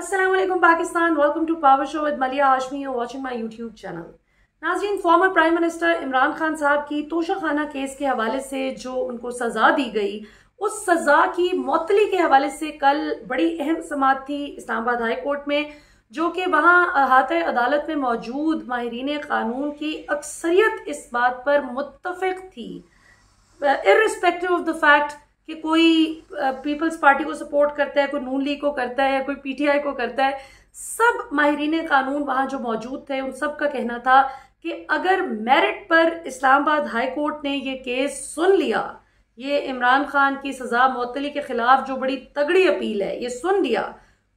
Aslam Pakistan welcome to power show with Malia Hashmi और watching my YouTube channel नाजरीन former prime minister Imran Khan साहब की तोशा खाना case के हवाले से जो उनको सज़ा दी गई, उस सज़ा की मअतली के हवाले से कल बड़ी अहम समात थी इस्लामाबाद हाई कोर्ट में, जो कि वहाँ अहात अदालत में मौजूद माहरीन कानून की अक्सरियत इस बात पर मुतफ़ थी। इरिस्पेक्टिव ऑफ़ द फैक्ट कि कोई पीपल्स पार्टी को सपोर्ट करता है, कोई नून लीग को करता है, कोई पीटीआई को करता है, सब माहरीन कानून वहाँ जो मौजूद थे, उन सब का कहना था कि अगर मेरिट पर इस्लामाबाद हाई कोर्ट ने ये केस सुन लिया, ये इमरान खान की सज़ा मअतली के ख़िलाफ़ जो बड़ी तगड़ी अपील है, ये सुन लिया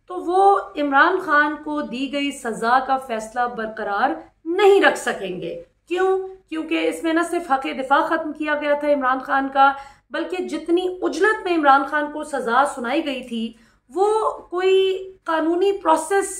तो वो इमरान खान को दी गई सज़ा का फैसला बरकरार नहीं रख सकेंगे। क्यों? क्योंकि इसमें न सिर्फ़ हक दिफा ख़त्म किया गया था इमरान खान का बल्कि जितनी उजलत में इमरान खान को सज़ा सुनाई गई थी, वो कोई कानूनी प्रोसेस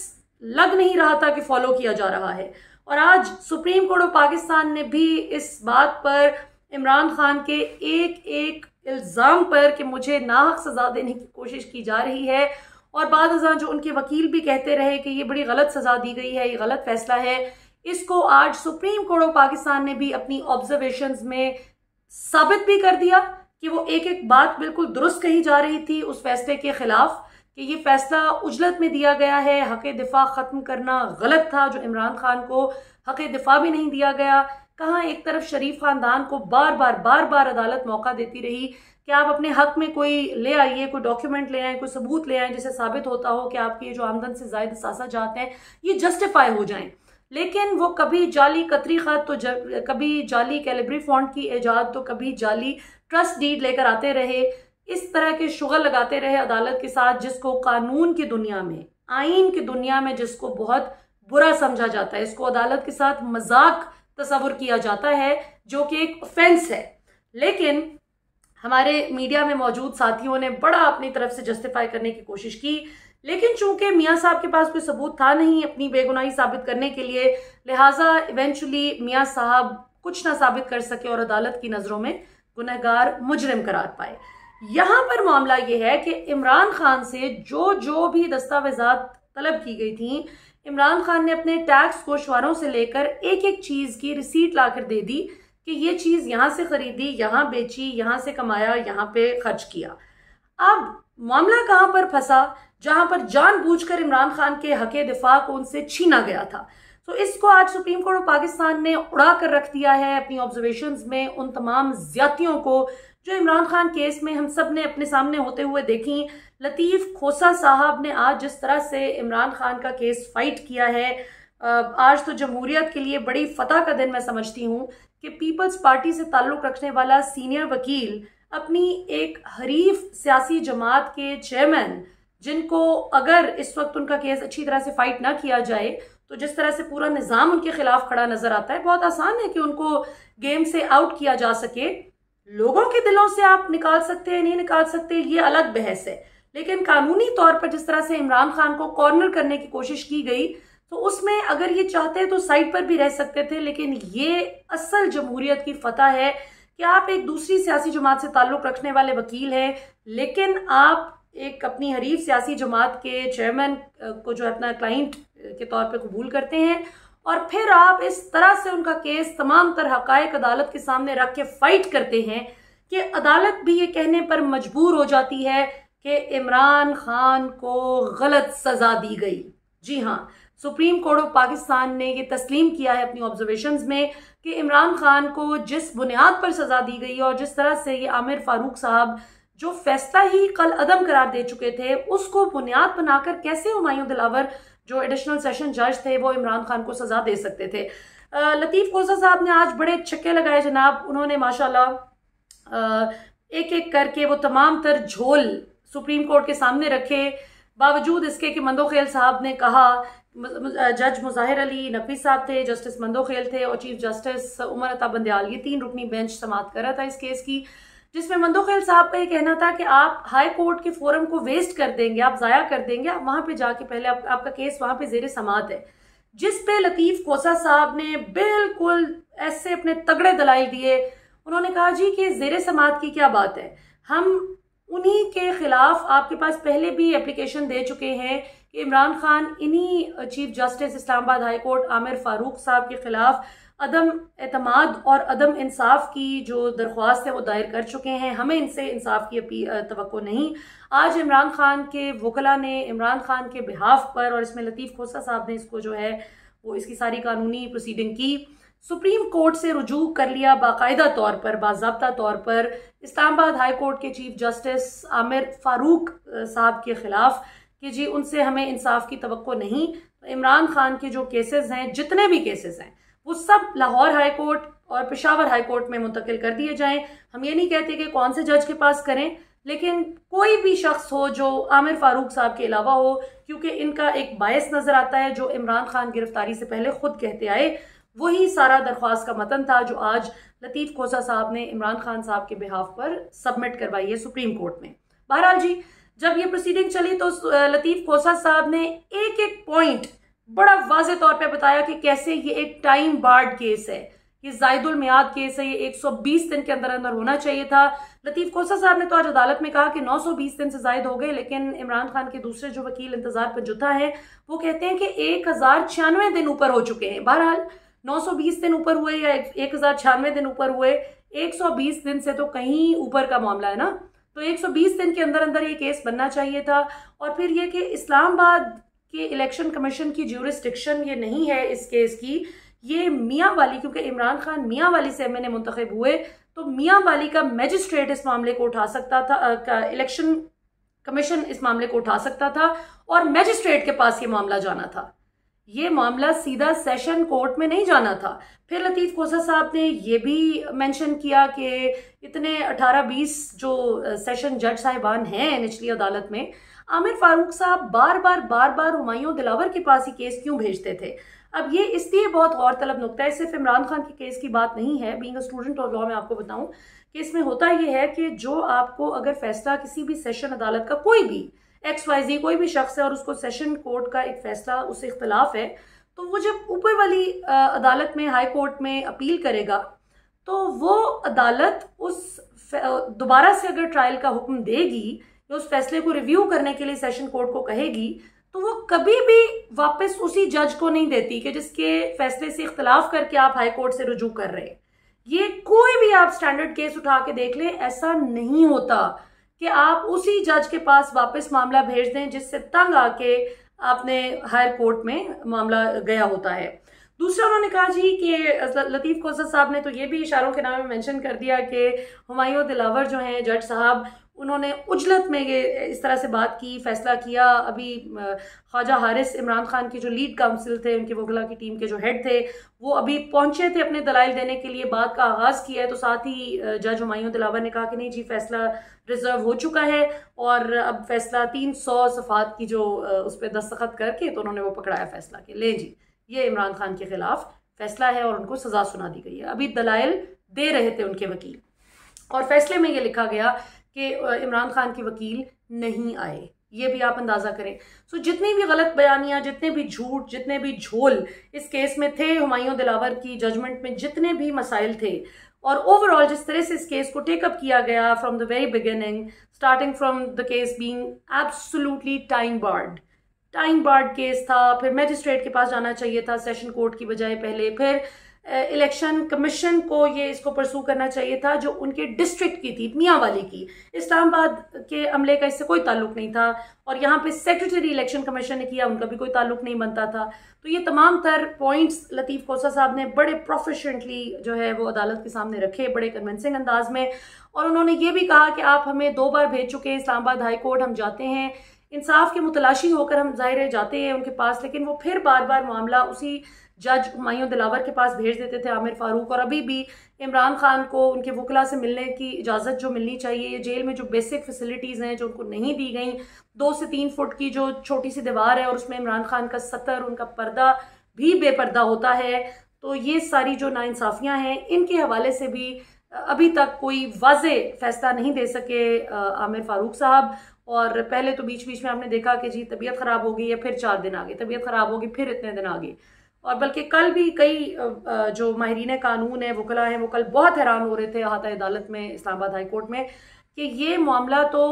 लग नहीं रहा था कि फॉलो किया जा रहा है। और आज सुप्रीम कोर्ट ऑफ़ पाकिस्तान ने भी इस बात पर इमरान खान के एक एक इल्ज़ाम पर कि मुझे नाहक सज़ा देने की कोशिश की जा रही है। और बाद जो उनके वकील भी कहते रहे कि ये बड़ी गलत सज़ा दी गई है, ये गलत फैसला है, इसको आज सुप्रीम कोर्ट ऑफ़ पाकिस्तान ने भी अपनी ऑब्जर्वेशंस में साबित भी कर दिया। कि वो एक एक बात बिल्कुल दुरुस्त कही जा रही थी उस फैसले के खिलाफ कि ये फैसला उजलत में दिया गया है हक दिफा ख़त्म करना गलत था, जो इमरान खान को हक दिफा भी नहीं दिया गया। कहाँ एक तरफ़ शरीफ ख़ानदान को बार बार बार बार अदालत मौका देती रही कि आप अपने हक में कोई ले आइए, कोई डॉक्यूमेंट ले आए, कोई सबूत ले आए, जिससे साबित होता हो कि आपकी जो आमदन से जायद सासा जाते हैं, ये जस्टिफाई हो जाएँ। लेकिन वो कभी जाली कतरी खत तो कभी जाली कैलिब्री फॉन्ट की ईजाद तो कभी जाली ट्रस्ट डीड लेकर आते रहे, इस तरह के शुगर लगाते रहे अदालत के साथ, जिसको कानून की दुनिया में आइन की दुनिया में जिसको बहुत बुरा समझा जाता है, इसको अदालत के साथ मज़ाक तस्वुर किया जाता है, जो कि एक ऑफेंस है। लेकिन हमारे मीडिया में मौजूद साथियों ने बड़ा अपनी तरफ़ से जस्टिफाई करने की कोशिश की, लेकिन चूँकि मियाँ साहब के पास कोई सबूत था नहीं अपनी बेगुनाही साबित करने के लिए, लिहाजा इवेंचुअली मियाँ साहब कुछ ना साबित कर सके और अदालत की नज़रों में गुनहगार मुजरिम करार पाए। यहाँ पर मामला यह है कि इमरान खान से जो जो भी दस्तावेजात तलब की गई थी, इमरान खान ने अपने टैक्स गोशवारों से लेकर एक एक चीज़ की रिसीट लाकर दे दी कि ये चीज़ यहाँ से खरीदी, यहाँ बेची, यहाँ से कमाया, यहाँ पे खर्च किया। अब मामला कहाँ पर फंसा, जहाँ पर जानबूझकर इमरान खान के हके दिफा को उनसे छीना गया था? तो इसको आज सुप्रीम कोर्ट ऑफ़ पाकिस्तान ने उड़ा कर रख दिया है अपनी ऑब्जर्वेशन में उन तमाम ज्यातियों को जो इमरान खान केस में हम सबने अपने सामने होते हुए देखी लतीफ़ खोसा साहब ने आज जिस तरह से इमरान खान का केस फाइट किया है आज तो जमहूरियत के लिए बड़ी फतह का दिन मैं समझती हूँ कि पीपल्स पार्टी से ताल्लुक़ रखने वाला सीनियर वकील अपनी एक हरीफ सियासी जमात के चेयरमैन जिनको अगर इस वक्त उनका केस अच्छी तरह से फाइट ना किया जाए तो जिस तरह से पूरा निज़ाम उनके खिलाफ खड़ा नज़र आता है, बहुत आसान है कि उनको गेम से आउट किया जा सके। लोगों के दिलों से आप निकाल सकते हैं, नहीं निकाल सकते, ये अलग बहस है। लेकिन कानूनी तौर पर जिस तरह से इमरान खान को कॉर्नर करने की कोशिश की गई तो उसमें अगर ये चाहते तो साइड पर भी रह सकते थे, लेकिन ये असल जमहूरियत की फतह है कि आप एक दूसरी सियासी जमात से ताल्लुक रखने वाले वकील हैं, लेकिन आप एक अपनी हरीफ सियासी जमात के चेयरमैन को जो अपना क्लाइंट के तौर पर कबूल करते हैं और फिर आप इस तरह से उनका केस तमाम तरह हकायक अदालत के सामने रख के फाइट करते हैं कि अदालत भी ये कहने पर मजबूर हो जाती है कि इमरान खान को गलत सजा दी गई। जी हाँ सुप्रीम कोर्ट ऑफ़ पाकिस्तान ने ये तस्लीम किया है अपनी ऑब्जर्वेशन में कि इमरान खान को जिस बुनियाद पर सजा दी गई और जिस तरह से ये आमिर फारूक साहब जो फैसला ही कल अदम करार दे चुके थे, उसको बुनियाद बनाकर कैसे हुमायूं दिलावर जो एडिशनल सेशन जज थे, वो इमरान खान को सजा दे सकते थे? लतीफ़ कोसा साहब ने आज बड़े छक्के लगाए जनाब। उन्होंने माशाल्लाह एक एक करके वो तमाम तर झोल सुप्रीम कोर्ट के सामने रखे। बावजूद इसके कि मंदोखेल साहब ने कहा जज मुजाहिर अली नफी साहब थे, जस्टिस मंदोखेल थे और चीफ जस्टिस उमर अता बंदयाल, ये तीन रुकनी बेंच समाप्त कर रहा था इस केस की। जिसमें मंदोखेल साहब का ये कहना था कि आप हाई कोर्ट के फोरम को वेस्ट कर देंगे आप ज़ाया कर देंगे आप वहाँ पे जाके पहले आप, आपका केस वहाँ पे जेर समात है। जिस पे लतीफ़ कोसा साहब ने बिल्कुल ऐसे अपने तगड़े दलाइल दिए उन्होंने कहा जी कि जेर समात की क्या बात है? हम उन्हीं के खिलाफ आपके पास पहले भी एप्लीकेशन दे चुके हैं कि इमरान खान इन्हीं chief justice Islamabad high court Aamir Farooq साहब के खिलाफ अदम एतमाद और अदम इंसाफ की जो दरख्वास्त है वो दायर कर चुके हैं। हमें इनसे इंसाफ की अपी तो नहीं। आज इमरान खान के वकला ने इमरान खान के बिहाफ पर और इसमें लतीफ़ खोसा साहब ने इसको जो है वो इसकी सारी कानूनी प्रोसीडिंग की। सुप्रीम कोर्ट से रुजू कर लिया बाकायदा तौर पर बाबा तौर पर इस्लामाबाद हाई कोर्ट के चीफ जस्टिस आमिर फारूक साहब के ख़िलाफ़ कि जी उनसे हमें इंसाफ की तो नहीं। इमरान खान के जो केसेस हैं, जितने भी केसेस हैं वो सब लाहौर हाई कोर्ट और पेशावर हाई कोर्ट में मुंतकिल कर दिए जाएँ। हम ये नहीं कहते कि कौन से जज के पास करें, लेकिन कोई भी शख्स हो जो आमिर फारूक साहब के अलावा हो, क्योंकि इनका एक बायस नज़र आता है, जो इमरान खान गिरफ्तारी से पहले खुद कहते आए, वही सारा दरख्वास्त का मतन था जो आज लतीफ़ खोसा साहब ने इमरान खान साहब के बिहाफ पर सबमिट करवाई है सुप्रीम कोर्ट में। बहरहाल जी, जब ये प्रोसीडिंग चली तो लतीफ़ खोसा साहब ने एक एक पॉइंट बड़ा वाज तौर पे बताया कि कैसे ये एक टाइम बार्ड केस है। ये जायदुल मियाद केस है, ये 120 दिन के अंदर अंदर होना चाहिए था। लतीफ कोसा साहब ने तो आज अदालत में कहा कि 920 दिन से जायद हो गए, लेकिन इमरान खान के दूसरे जो वकील इंतज़ार पर जुता है, वो कहते हैं कि एक हज़ार छियानवे दिन ऊपर हो चुके हैं। बहरहाल 920 दिन ऊपर हुए या एक हज़ार छियानवे दिन ऊपर हुए 120 दिन से तो कहीं ऊपर का मामला है ना? तो 120 दिन के अंदर अंदर ये केस बनना चाहिए था। और फिर ये कि इस्लामाबाद कि इलेक्शन कमीशन की ज्यूरिस्टिक्शन ये नहीं है इस केस की। ये मियाँ वाली, क्योंकि इमरान खान मियाँ वाली से एम मुंतखब हुए तो मियाँ वाली का मैजिस्ट्रेट इस मामले को उठा सकता था इलेक्शन कमीशन इस मामले को उठा सकता था और मैजिस्ट्रेट के पास ये मामला जाना था। ये मामला सीधा सेशन कोर्ट में नहीं जाना था। फिर लतीफ़ खोसा साहब ने ये भी मेंशन किया कि इतने 18-20 जो सेशन जज साहिबान हैं निचली अदालत में आमिर फारूक साहब बार बार बार बार हुमायूं दिलावर के पास ही केस क्यों भेजते थे? अब ये इसलिए बहुत गौर तलब नुकता है, सिर्फ़ इमरान खान के केस की बात नहीं है बींग स्टूडेंट ऑफ़ लॉ में आपको बताऊँ कि इसमें होता यह है कि जो आपको अगर फैसला किसी भी सेशन अदालत का कोई भी एक्स वाई जी कोई भी शख्स है और उसको सेशन कोर्ट का एक फैसला उससे इख्तलाफ है तो वो जब ऊपर वाली अदालत में हाई कोर्ट में अपील करेगा तो वो अदालत उस दोबारा से अगर ट्रायल का हुक्म देगी या उस फैसले को रिव्यू करने के लिए सेशन कोर्ट को कहेगी तो वो कभी भी वापस उसी जज को नहीं देती कि जिसके फैसले से इख्तलाफ करके आप हाई कोर्ट से रुजू कर रहे हैं। ये कोई भी आप स्टैंडर्ड केस उठा के देख लें, ऐसा नहीं होता कि आप उसी जज के पास वापस मामला भेज दें जिससे तंग आके आपने हायर कोर्ट में मामला गया होता है। दूसरा उन्होंने कहा जी कि लतीफ़ कोसर साहब ने तो ये भी इशारों के नाम में मेंशन कर दिया कि हुमायूं दिलावर जो हैं, जज साहब उन्होंने उजलत में ये, इस तरह से बात की, फैसला किया। अभी ख्वाजा हारिस इमरान खान के जो लीड काउंसिल थे, उनके वगला की टीम के जो हेड थे, वो अभी पहुँचे थे अपने दलाइल देने के लिए। बात का आगाज़ किया है तो साथ ही जज हुमायूं दिलावर ने कहा कि नहीं जी, फैसला रिज़र्व हो चुका है और अब फैसला तीन सौ सफ़ात की जो उस पर दस्तखत करके तो उन्होंने वो पकड़ाया फैसला के ले जी, ये इमरान खान के खिलाफ फैसला है और उनको सजा सुना दी गई है। अभी दलाइल दे रहे थे उनके वकील। और फैसले में ये लिखा गया कि इमरान खान के वकील नहीं आए। ये भी आप अंदाज़ा करें। सो जितनी भी गलत बयानियाँ, जितने भी झूठ, जितने भी झोल इस केस में थे हुमायूं दिलावर की जजमेंट में, जितने भी मसाइल थे, और ओवरऑल जिस तरह से इस केस को टेकअप किया गया from the very beginning starting from the case being absolutely time barred time barred case था, फिर मैजिस्ट्रेट के पास जाना चाहिए था सेशन कोर्ट की बजाय पहले, फिर इलेक्शन कमीशन को ये इसको परसू करना चाहिए था, जो उनके डिस्ट्रिक्ट की थी मियाँ वाली की। इस्लामाबाद के अमले का इससे कोई ताल्लुक नहीं था, और यहाँ पे सेक्रेटरी इलेक्शन कमीशन ने किया, उनका भी कोई ताल्लुक नहीं बनता था। तो ये तमाम तर पॉइंट्स लतीफ़ खोसा साहब ने बड़े प्रोफेशनली जो है वो अदालत के सामने रखे, बड़े कन्विंसिंग अंदाज में। और उन्होंने ये भी कहा कि आप हमें दो बार भेज चुके हैं, इस्लामाबाद हाई कोर्ट, हम जाते हैं। इंसाफ के मुतलाशी होकर हम ज़ाहिर जाते हैं उनके पास, लेकिन वो फिर बार बार मामला उसी जज हुमायूं दिलावर के पास भेज देते थे, आमिर फारूक, और अभी भी इमरान खान को उनके वकला से मिलने की इजाज़त जो मिलनी चाहिए जेल में जो बेसिक फैसिलिटीज़ हैं, जो उनको नहीं दी गई, दो से तीन फुट की जो छोटी सी दीवार है और उसमें इमरान खान का सतर उनका पर्दा भी बेपर्दा होता है तो ये सारी जो नाइंसाफ़ियाँ हैं, इनके हवाले से भी अभी तक कोई वाज फैसला नहीं दे सके आमिर फारूक साहब। और पहले तो बीच बीच में आपने देखा कि जी, तबीयत ख़राब हो गई या फिर चार दिन आगे, तबीयत ख़राब होगी, फिर इतने दिन आगे। और बल्कि कल भी कई जो माहरीन कानून है, वकला हैं, वो कल बहुत हैरान हो रहे थे अहाता अदालत में, इस्लामाबाद हाई कोर्ट में, कि ये मामला तो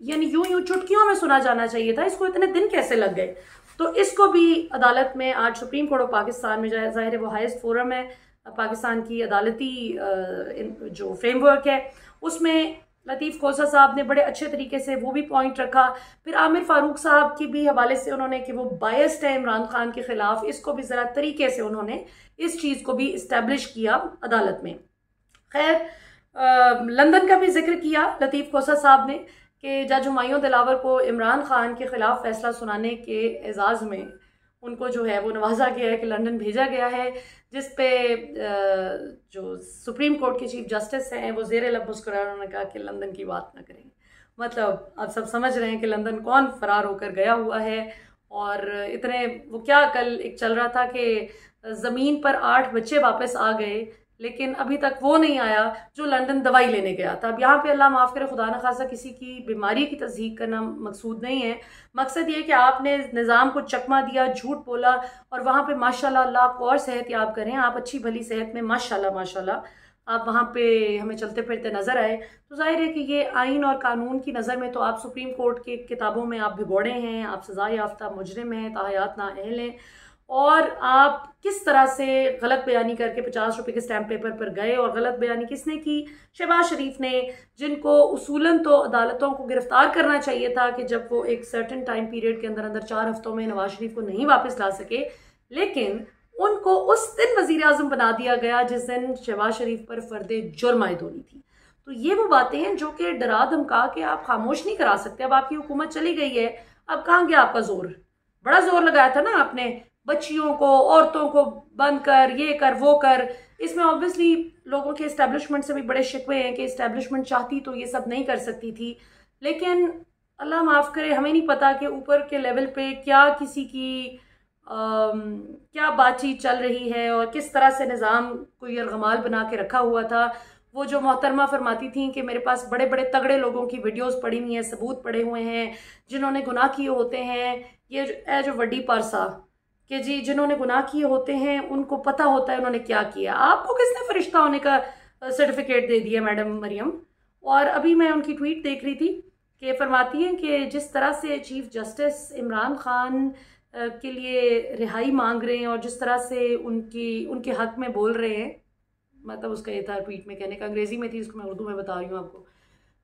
यानी यूँ यूँ चुटकियों में सुना जाना चाहिए था, इसको इतने दिन कैसे लग गए? तो इसको भी अदालत में आज सुप्रीम कोर्ट ऑफ़ पाकिस्तान में ज़ाहिर है वो हाइस्ट फोरम है, पाकिस्तान की अदालती जो फ्रेमवर्क है, उसमें लतीफ़ खोसा साहब ने बड़े अच्छे तरीके से वो भी पॉइंट रखा। फिर आमिर फारूक साहब की भी हवाले से उन्होंने कि वो बायस्ड है इमरान खान के ख़िलाफ़। इसको भी ज़रा तरीके से उन्होंने इस चीज़ को भी इस्टेब्लिश किया अदालत में। खैर लंदन का भी ज़िक्र किया लतीफ़ खोसा साहब ने कि जज हुमायूं दिलावर को इमरान खान के ख़िलाफ़ फ़ैसला सुनाने के एजाज़ में उनको जो है वो नवाजा गया है कि लंदन भेजा गया है, जिस पे जो सुप्रीम कोर्ट के चीफ जस्टिस हैं, वो जेर लब मुस्कुरा उन्होंने कहा कि लंदन की बात ना करें। मतलब आप सब समझ रहे हैं कि लंदन कौन फरार होकर गया हुआ है, और इतने, वो क्या कल एक चल रहा था कि ज़मीन पर आठ बच्चे वापस आ गए लेकिन अभी तक वो नहीं आया जो लंदन दवाई लेने गया था। अब यहाँ पे अल्लाह माफ़ करे, खुदा न खासा किसी की बीमारी की तस्दीक करना मकसूद नहीं है। मकसद ये कि आपने निज़ाम को चकमा दिया, झूठ बोला और वहाँ पे माशाल्लाह अल्लाह आपको और सेहत याब करें। आप अच्छी भली सेहत में, माशाल्लाह माशाल्लाह। आप वहाँ पे हमें चलते फिरते नज़र आए। तो ज़ाहिर है कि ये आइन और कानून की नज़र में तो आप सुप्रीम कोर्ट के किताबों में आप भिगोड़े हैं, आप सज़ा याफ्ता मुजरम हैं, ताहयात ना अहल। हैं और आप किस तरह से गलत बयानी करके पचास रुपए के स्टैम्प पेपर पर गए और गलत बयानी किसने की? शहबाज शरीफ ने, जिनको उसूलन तो अदालतों को गिरफ़्तार करना चाहिए था कि जब वो एक सर्टन टाइम पीरियड के अंदर अंदर चार हफ्तों में नवाज़ शरीफ को नहीं वापस ला सके, लेकिन उनको उस दिन वज़ीर अजम बना दिया गया जिस दिन शहबाज शरीफ पर फर्द जुर्म आयद होनी थी। तो ये वो बातें हैं जो कि डरा धमका के आप खामोश नहीं करा सकते। अब आपकी हुकूमत चली गई है। अब कहाँ गया आपका ज़ोर? बड़ा ज़ोर लगाया था ना आपने बच्चियों को औरतों को बंद कर ये कर वो कर। इसमें ऑब्वियसली लोगों के इस्टेब्लिशमेंट से भी बड़े शिकवे हैं कि इस्टेब्लिशमेंट चाहती तो ये सब नहीं कर सकती थी। लेकिन अल्लाह माफ़ करे हमें नहीं पता कि ऊपर के लेवल पे क्या किसी की आ, क्या बातचीत चल रही है और किस तरह से निज़ाम को यरगमाल बना के रखा हुआ था। वो जो मोहतरमा फरमाती थी कि मेरे पास बड़े बड़े तगड़े लोगों की वीडियोस पड़ी हुई हैं सबूत पड़े हुए हैं जिन्होंने गुनाह किए होते हैं। ये जो, जो वड्डी पारसा कि जी जिन्होंने गुनाह किए होते हैं, उनको पता होता है उन्होंने क्या किया। आपको किसने फरिश्ता होने का सर्टिफिकेट दे दिया मैडम मरियम? और अभी मैं उनकी ट्वीट देख रही थी कि फरमाती हैं कि जिस तरह से चीफ जस्टिस इमरान खान के लिए रिहाई मांग रहे हैं और जिस तरह से उनकी, उनके हक में बोल रहे हैं मतलब उसका ये था ट्वीट में कहने का, अंग्रेज़ी में थी उसको मैं उर्दू में बता रही हूँ आपको।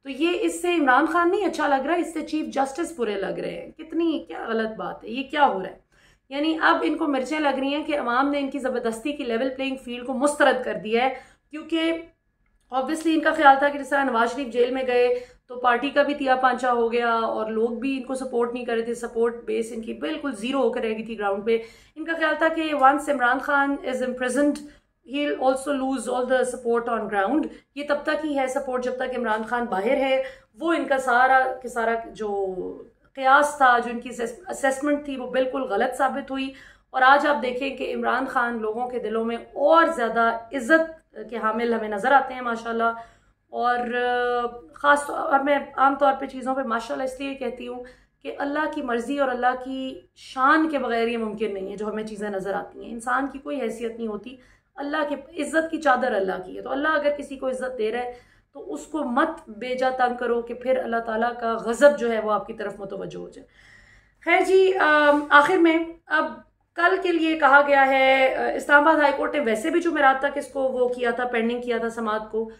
तो ये इससे इमरान खान नहीं अच्छा लग रहा है इससे चीफ जस्टिस बुरे लग रहे हैं। कितनी, क्या गलत बात है, ये क्या हो रहा है? यानी अब इनको मिर्चें लग रही हैं कि अवाम ने इनकी ज़बरदस्ती की लेवल प्लेइंग फ़ील्ड को मुस्तरद कर दिया है, क्योंकि ऑब्वियसली इनका ख्याल था कि जिस तरह नवाज़ शरीफ जेल में गए तो पार्टी का भी तिया पांचा हो गया और लोग भी इनको सपोर्ट नहीं कर रहे थे। सपोर्ट बेस इनकी बिल्कुल ज़ीरो होकर रह गई थी ग्राउंड पे। इनका ख्याल था कि once Imran Khan is imprisoned he also lose all the support on ground ये तब तक ही है सपोर्ट जब तक इमरान खान बाहर है। वो इनका सारा के सारा जो कयास था, जो इनकी असेसमेंट थी, वो बिल्कुल गलत साबित हुई। और आज आप देखें कि इमरान खान लोगों के दिलों में और ज़्यादा इज़्ज़त के हामिल हमें नज़र आते हैं, माशाल्लाह। और, ख़ास और मैं आम तौर पे चीज़ों पे माशाल्लाह इसलिए कहती हूँ कि अल्लाह की मर्ज़ी और अल्लाह की शान के बगैर ये मुमकिन नहीं है जो हमें चीज़ें नज़र आती हैं। इंसान की कोई हैसियत नहीं होती। अल्लाह के, इज़्ज़त की चादर अल्लाह की है। तो अल्लाह अगर किसी को इज़्ज़त दे रहा है तो उसको मत बेजा तंग करो कि फिर अल्लाह ताला का गज़ब जो है वो आपकी तरफ़ मुतवजो हो जाए। खैर जी आखिर में अब कल के लिए कहा गया है इस्लामाबाद हाई कोर्ट ने वैसे भी जुमेरात तक इसको वो किया था पेंडिंग किया था समात को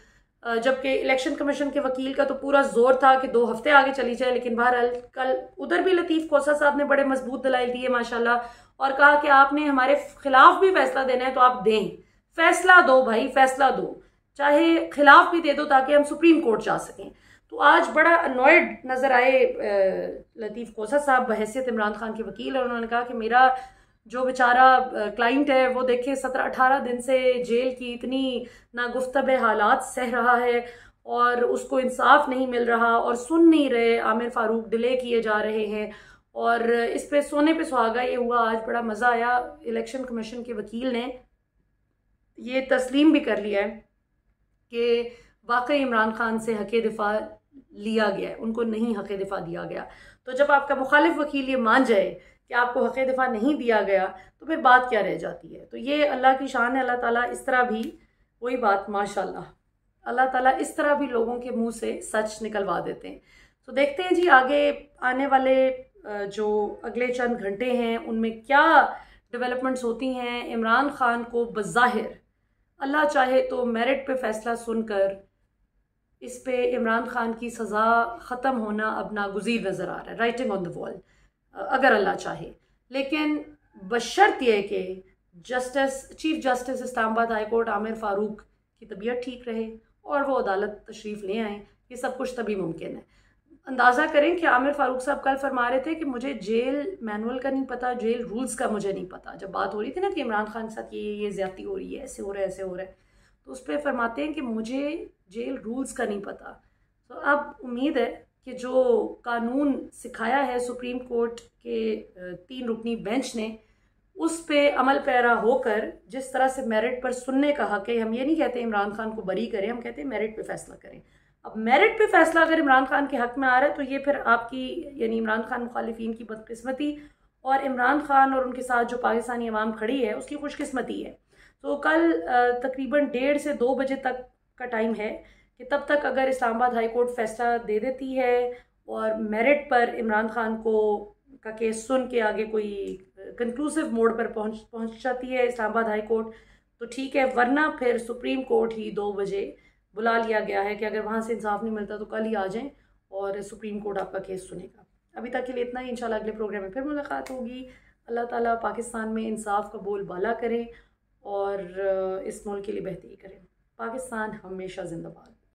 जबकि इलेक्शन कमीशन के वकील का तो पूरा ज़ोर था कि दो हफ़्ते आगे चली जाए, लेकिन बहरहाल कल उधर भी लतीफ़ कोसा साहब ने बड़े मज़बूत दलाइल दिए, माशाल्लाह, और कहा कि आपने हमारे खिलाफ भी फैसला देना है तो आप दें। फैसला दो भाई, फैसला दो। चाहे खिलाफ भी दे दो ताकि हम सुप्रीम कोर्ट जा सकें। तो आज बड़ा अनॉयड नज़र आए लतीफ़ कोसा साहब बहसीत इमरान खान के वकील, और उन्होंने कहा कि मेरा जो बेचारा क्लाइंट है, वो देखे सत्रह अठारह दिन से जेल की इतनी नागुफ्तब हालात सह रहा है और उसको इंसाफ नहीं मिल रहा और सुन नहीं रहे, आमिर फारूक डिले किए जा रहे हैं और इस पे सोने पे सुहागा ये हुआ, आज बड़ा मज़ा आया। इलेक्शन कमीशन के वकील ने ये तस्लीम भी कर लिया है। कि वाकई इमरान खान से हक दिफा लिया गया है, उनको नहीं हक दिफा दिया गया। तो जब आपका मुखालिफ वकील ये मान जाए कि आपको हक दिफा नहीं दिया गया तो फिर बात क्या रह जाती है? तो ये अल्लाह की शान है, अल्लाह ताला इस तरह भी वही बात, माशाल्लाह, अल्लाह ताला इस तरह भी लोगों के मुँह से सच निकलवा देते हैं। तो देखते हैं जी आगे आने वाले जो अगले चंद घंटे हैं, उनमें क्या डेवलपमेंट्स होती हैं, इमरान खान को बज़ाहिर अल्लाह चाहे तो मेरिट पे फैसला सुनकर इस पे इमरान खान की सज़ा ख़त्म होना अब नागुजीर नज़र आ रहा है राइटिंग ऑन द वॉल अगर अल्लाह चाहे। लेकिन बशर्त यह कि justice chief justice Islamabad high court Aamir Farooq की तबीयत ठीक रहे और वो अदालत तशरीफ़ ले आएँ, ये सब कुछ तभी मुमकिन है। अंदाज़ा करें कि आमिर फ़ारूक साहब कल फरमा रहे थे कि मुझे जेल मैनुअल का नहीं पता, जेल रूल्स का मुझे नहीं पता। जब बात हो रही थी ना कि इमरान खान के साथ ये ये ज़्यादती हो रही है, ऐसे हो रहा है, ऐसे हो रहा है तो उस पर फरमाते हैं कि मुझे जेल रूल्स का नहीं पता। तो अब उम्मीद है कि जो कानून सिखाया है सुप्रीम कोर्ट के तीन रुकनी बेंच ने, उस पर अमल पैरा होकर जिस तरह से मेरिट पर सुनने का हक है, हम ये नहीं कहते इमरान खान को बरी करें, हम कहते हैं मेरिट पर फैसला करें। अब मेरिट पे फैसला अगर इमरान खान के हक में आ रहा है तो ये फिर आपकी, यानी इमरान खान मुखालिफिन की बदकस्मती और इमरान खान और उनके साथ जो पाकिस्तानी अवाम खड़ी है, उसकी खुशकस्मती है। तो कल तकरीबन डेढ़ से दो बजे तक का टाइम है कि तब तक अगर इस्लामाबाद हाई कोर्ट फैसला दे देती है और मेरिट पर इमरान खान को, का केस सुन के आगे कोई कंक्लूसिव मोड पर पहुँच पहुँच जाती है इस्लामाबाद हाई कोर्ट तो ठीक है, वरना फिर सुप्रीम कोर्ट ही दो बजे बुला लिया गया है कि अगर वहाँ से इंसाफ नहीं मिलता तो कल ही आ जाएँ और सुप्रीम कोर्ट आपका केस सुनेगा। अभी तक के लिए इतना ही। इंशाल्लाह अगले प्रोग्राम में फिर मुलाकात होगी। अल्लाह ताला पाकिस्तान में इंसाफ का बोल बाला करें और इस मुल्क के लिए बेहतरी करें। पाकिस्तान हमेशा जिंदाबाद।